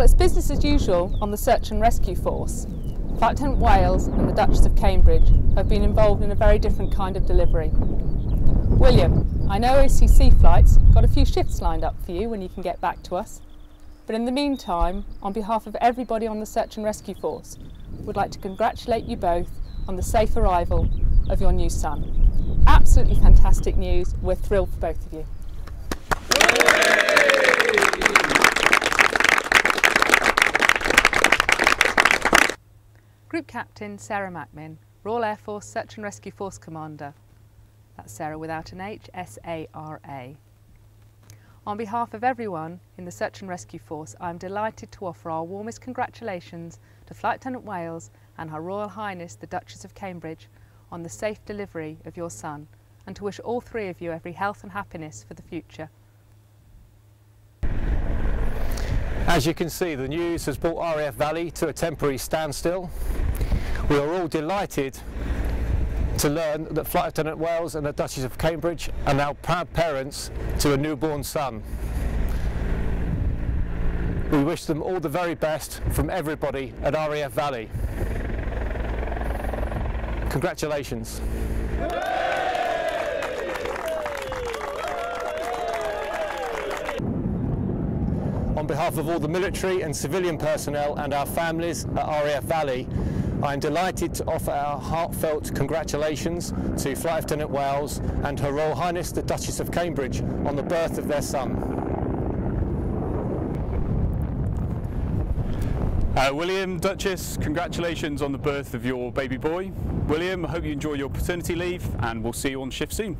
While it's business as usual on the search and rescue force, Flight Lieutenant Wales and the Duchess of Cambridge have been involved in a very different kind of delivery. William, I know OCC Flights got a few shifts lined up for you when you can get back to us. But in the meantime, on behalf of everybody on the search and rescue force, we'd like to congratulate you both on the safe arrival of your new son. Absolutely fantastic news. We're thrilled for both of you. Group Captain Sara Mackmin, Royal Air Force Search and Rescue Force Commander. That's Sarah without an H, S-A-R-A. On behalf of everyone in the Search and Rescue Force, I am delighted to offer our warmest congratulations to Flight Lieutenant Wales and Her Royal Highness the Duchess of Cambridge on the safe delivery of your son and to wish all three of you every health and happiness for the future. As you can see, the news has brought RAF Valley to a temporary standstill. We are all delighted to learn that Flight Lieutenant Wales and the Duchess of Cambridge are now proud parents to a newborn son. We wish them all the very best from everybody at RAF Valley. Congratulations. On behalf of all the military and civilian personnel and our families at RAF Valley, I'm delighted to offer our heartfelt congratulations to Flight Lieutenant Wales and Her Royal Highness the Duchess of Cambridge on the birth of their son. Uh, William, Duchess, congratulations on the birth of your baby boy. William, I hope you enjoy your paternity leave and we'll see you on shift soon.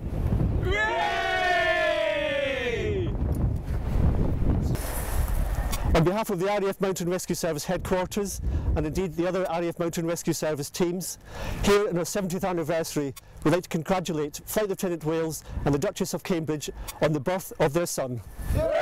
On behalf of the RAF Mountain Rescue Service headquarters and indeed the other RAF Mountain Rescue Service teams, here in our 70th anniversary we'd like to congratulate Flight Lieutenant Wales and the Duchess of Cambridge on the birth of their son. Hooray!